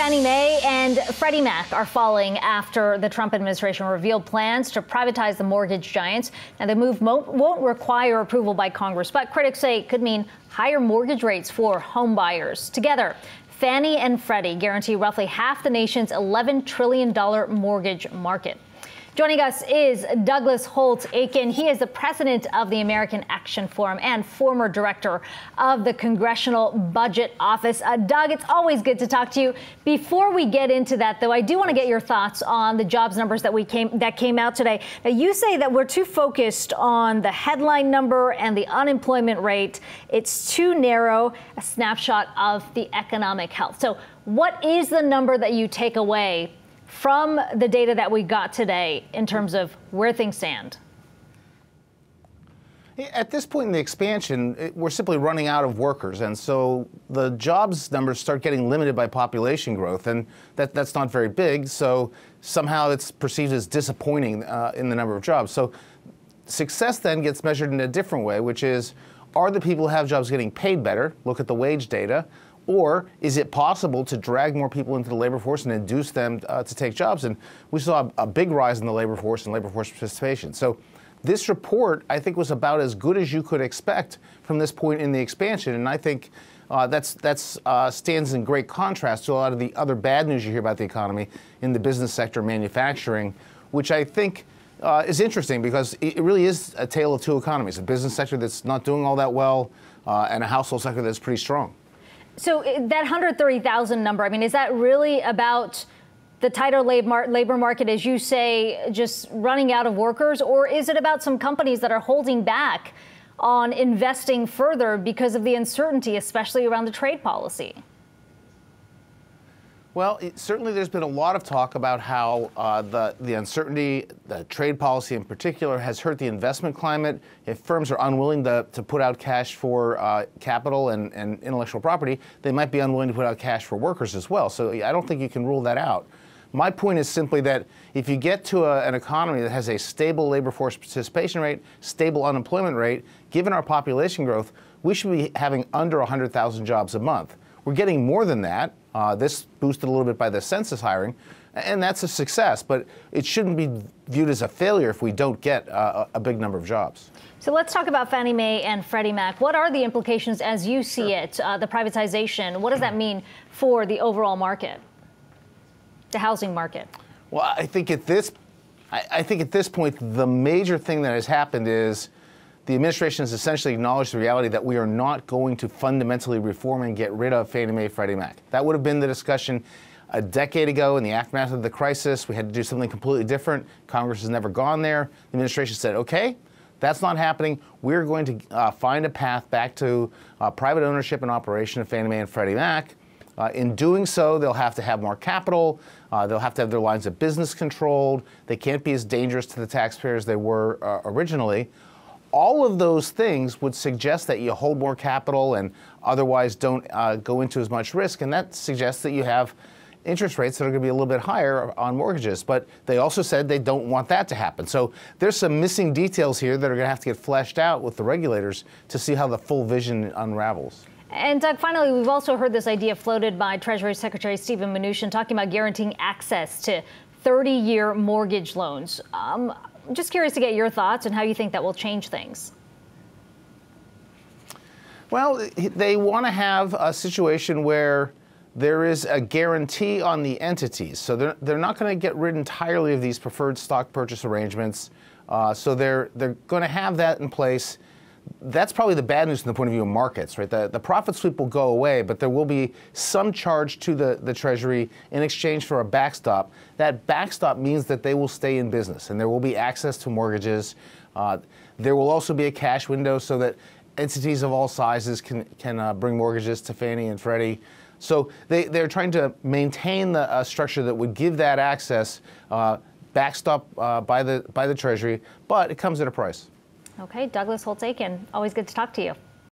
Fannie Mae and Freddie Mac are falling after the Trump administration revealed plans to privatize the mortgage giants. Now, the move won't require approval by Congress, but critics say it could mean higher mortgage rates for home buyers. Together, Fannie and Freddie guarantee roughly half the nation's $11 trillion mortgage market. Joining us is Douglas Holtz Eakin. He is the president of the American Action Forum and former director of the Congressional Budget Office. Uh, Doug, it's always good to talk to you. Before we get into that, though, I do want to get your thoughts on the jobs numbers that we came that came out today. Now, you say that we're too focused on the headline number and the unemployment rate. It's too narrow a snapshot of the economic health. So, what is the number that you take away from the data that we got today in terms of where things stand? At this point in the expansion, we're simply running out of workers, and so the jobs numbers start getting limited by population growth, and that, that's not very big. So somehow it's perceived as disappointing uh, in the number of jobs. So success then gets measured in a different way, which is are the people who have jobs getting paid better? Look at the wage data. Or is it possible to drag more people into the labor force and induce them uh, to take jobs? And we saw a, a big rise in the labor force and labor force participation. So this report, I think, was about as good as you could expect from this point in the expansion. And I think uh, that's that's uh, stands in great contrast to a lot of the other bad news you hear about the economy in the business sector, manufacturing, which I think uh, is interesting because it really is a tale of two economies: a business sector that's not doing all that well, uh, and a household sector that's pretty strong. So that 130,000 number, I mean, is that really about the tighter labor market, as you say, just running out of workers, or is it about some companies that are holding back on investing further because of the uncertainty, especially around the trade policy? Well, it, certainly there's been a lot of talk about how uh, the, the uncertainty, the trade policy in particular, has hurt the investment climate. If firms are unwilling to, to put out cash for uh, capital and, and intellectual property, they might be unwilling to put out cash for workers as well. So I don't think you can rule that out. My point is simply that if you get to a, an economy that has a stable labor force participation rate, stable unemployment rate, given our population growth, we should be having under 100,000 jobs a month. We're getting more than that. Uh, this boosted a little bit by the census hiring, and that's a success, but it shouldn't be viewed as a failure if we don't get uh, a big number of jobs. So let's talk about Fannie Mae and Freddie Mac. What are the implications as you see sure. it, uh, the privatization? What does that mean for the overall market, the housing market? Well, I think at this, I, I think at this point, the major thing that has happened is the administration has essentially acknowledged the reality that we are not going to fundamentally reform and get rid of Fannie Mae, and Freddie Mac. That would have been the discussion a decade ago in the aftermath of the crisis. We had to do something completely different. Congress has never gone there. The administration said, okay, that's not happening. We're going to uh, find a path back to uh, private ownership and operation of Fannie Mae and Freddie Mac. Uh, in doing so, they'll have to have more capital. Uh, they'll have to have their lines of business controlled. They can't be as dangerous to the taxpayers as they were uh, originally all of those things would suggest that you hold more capital and otherwise don't uh, go into as much risk. And that suggests that you have interest rates that are going to be a little bit higher on mortgages. But they also said they don't want that to happen. So there's some missing details here that are going to have to get fleshed out with the regulators to see how the full vision unravels. And Doug, finally, we've also heard this idea floated by Treasury Secretary Steven Mnuchin talking about guaranteeing access to 30 year mortgage loans. Um, just curious to get your thoughts and how you think that will change things. Well, they want to have a situation where there is a guarantee on the entities. So they're, they're not going to get rid entirely of these preferred stock purchase arrangements. Uh, so they're, they're going to have that in place that's probably the bad news from the point of view of markets, right? The, the profit sweep will go away, but there will be some charge to the, the Treasury in exchange for a backstop. That backstop means that they will stay in business and there will be access to mortgages. Uh, there will also be a cash window so that entities of all sizes can, can uh, bring mortgages to Fannie and Freddie. So they, they're trying to maintain the uh, structure that would give that access, uh, backstop uh, by, the, by the Treasury, but it comes at a price. Okay, Douglas Holtz Eakin, always good to talk to you.